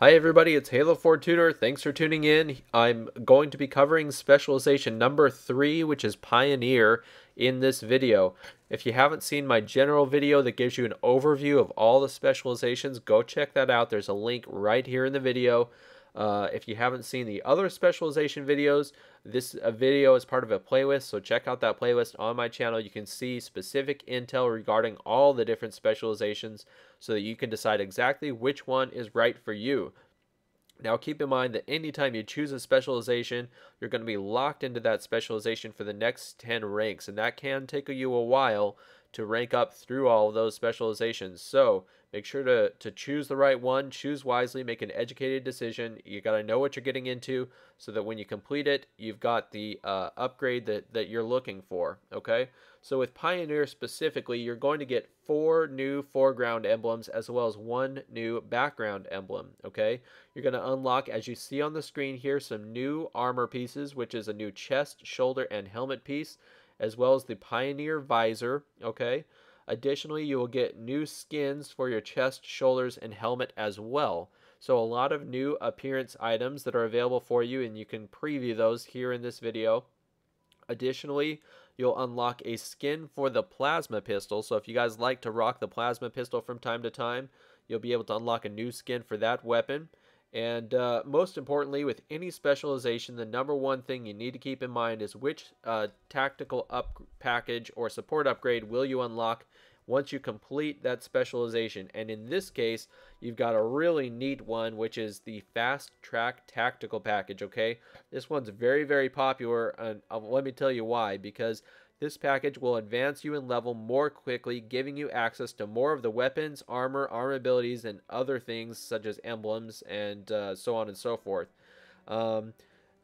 Hi everybody, it's Halo 4 Tutor. Thanks for tuning in. I'm going to be covering specialization number 3, which is Pioneer, in this video. If you haven't seen my general video that gives you an overview of all the specializations, go check that out. There's a link right here in the video. Uh, if you haven't seen the other specialization videos, this video is part of a playlist, so check out that playlist on my channel. You can see specific intel regarding all the different specializations so that you can decide exactly which one is right for you. Now keep in mind that anytime you choose a specialization, you're going to be locked into that specialization for the next 10 ranks, and that can take you a while to rank up through all those specializations. So make sure to, to choose the right one, choose wisely, make an educated decision. You got to know what you're getting into so that when you complete it, you've got the uh, upgrade that, that you're looking for. Okay. So with Pioneer specifically, you're going to get four new foreground emblems as well as one new background emblem. Okay. You're going to unlock, as you see on the screen here, some new armor pieces, which is a new chest, shoulder, and helmet piece as well as the Pioneer visor, okay? Additionally, you will get new skins for your chest, shoulders, and helmet as well. So a lot of new appearance items that are available for you, and you can preview those here in this video. Additionally, you'll unlock a skin for the plasma pistol. So if you guys like to rock the plasma pistol from time to time, you'll be able to unlock a new skin for that weapon. And uh, most importantly, with any specialization, the number one thing you need to keep in mind is which uh, tactical up package or support upgrade will you unlock once you complete that specialization. And in this case, you've got a really neat one, which is the Fast Track Tactical Package, okay? This one's very, very popular, and uh, let me tell you why. Because this package will advance you in level more quickly, giving you access to more of the weapons, armor, armor abilities, and other things such as emblems and uh, so on and so forth. Um,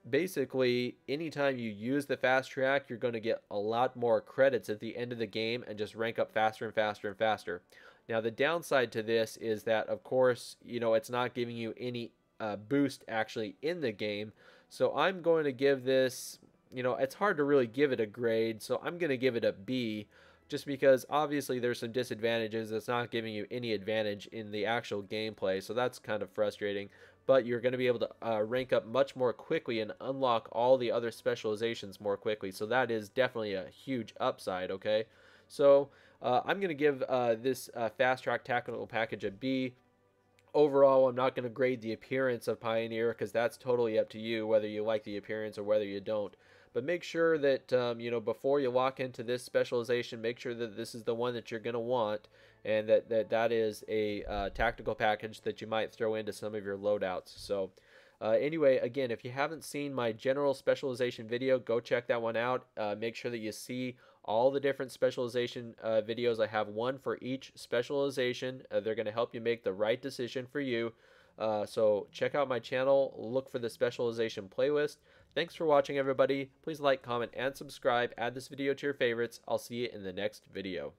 basically, anytime you use the fast track, you're going to get a lot more credits at the end of the game and just rank up faster and faster and faster. Now, the downside to this is that, of course, you know, it's not giving you any uh, boost actually in the game. So I'm going to give this you know, it's hard to really give it a grade, so I'm going to give it a B just because obviously there's some disadvantages. It's not giving you any advantage in the actual gameplay, so that's kind of frustrating. But you're going to be able to uh, rank up much more quickly and unlock all the other specializations more quickly. So that is definitely a huge upside, okay? So uh, I'm going to give uh, this uh, Fast Track Tactical Package a B overall, I'm not going to grade the appearance of Pioneer because that's totally up to you whether you like the appearance or whether you don't. But make sure that, um, you know, before you lock into this specialization, make sure that this is the one that you're going to want and that, that that is a uh, tactical package that you might throw into some of your loadouts. So uh, anyway, again, if you haven't seen my general specialization video, go check that one out. Uh, make sure that you see all the different specialization uh, videos. I have one for each specialization. Uh, they're going to help you make the right decision for you. Uh, so check out my channel, look for the specialization playlist. Thanks for watching everybody. Please like, comment, and subscribe. Add this video to your favorites. I'll see you in the next video.